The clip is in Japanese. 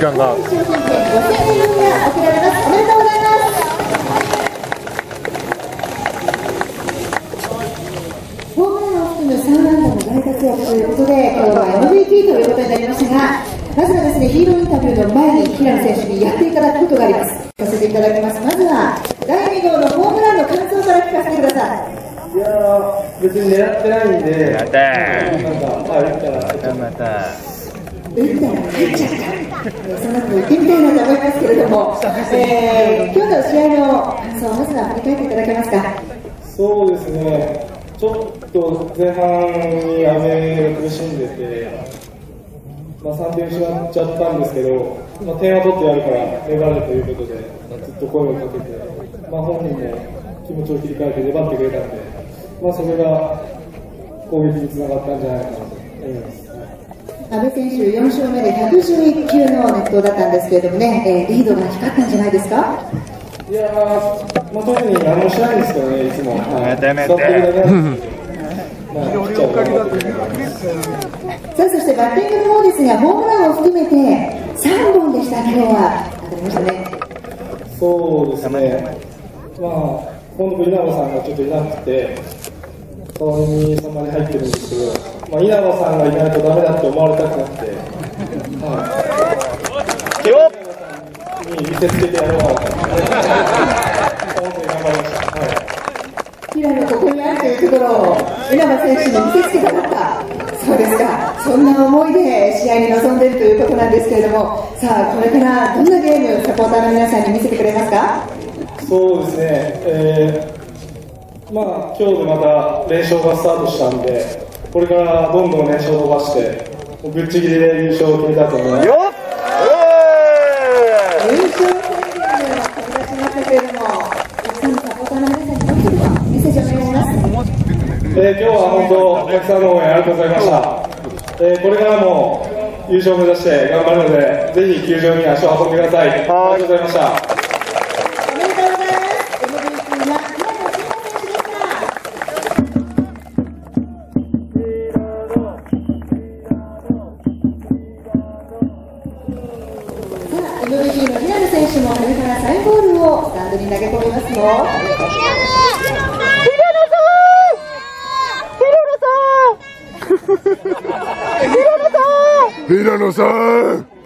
間が。5000円が送られます。おめでとうございます。ホームランを含む3安打の大活躍ということで、今日は MVP ということになりましたが、まずはですね、ヒーローインタビューの前に平野選手にやっていただくことがあります。させていただきます。まずは、第2号のホームランの感想から聞かせてください。いやー、別に狙ってないんで、やったまたまた。打ったら入っちゃった。えーそんなこと言ってみたいなと思いますけれども、えー、今日の試合の感想、まずは振り返っていただけますか？そうですね、ちょっと前半に雨が苦しんでて、まあ、3点失っちゃったんですけど、まあ、点は取ってやるから粘るということで、ずっと声をかけて、まあ、本人も気持ちを切り替えて粘ってくれたんで、まあ、それが攻撃につながったんじゃないかなと思います。阿部選手4勝目で111球の熱投だったんですけれどもね、えーリードが光ったんじゃないですか？いやー、まあ、特に何もしないんですけどね、いつも。はいやめてやめてさあそしてバッティングの方ですが、ホームランを含めて3本でした、今日は。当たりましたね。そうですね、まあ、今度、稲葉さんがちょっといなくて、代わりにそんなに入ってるんですけど、まあ、稲葉さんがいないとダメだって思われたくなくて、はい、よっに見せつけてやろうかなと思って頑張りました。はい平野ここにあるというところを稲葉選手に見せつけたかった。そうですか。そんな思いで試合に臨んでいるということなんですけれども、さあこれからどんなゲームサポーターの皆さんに見せてくれますか？そうですね、えーまあ今日でまた連勝がスタートしたんで、これからどんどん連勝を伸ばして、ぶっちぎりで優勝を決めたいと思います。よっ優勝宣言では飛び出しましたけれども、たくさんのサポーターの皆さんにどうぞメッセージをお願いします。えー今日は本当、お客さんの応援ありがとうございました。えーこれからも優勝を目指して頑張るので、ぜひ球場に足を運んでください。ありがとうございました。MVP の平野選手もこれからサインボールをスタンドに投げ込みます。よ。平野さん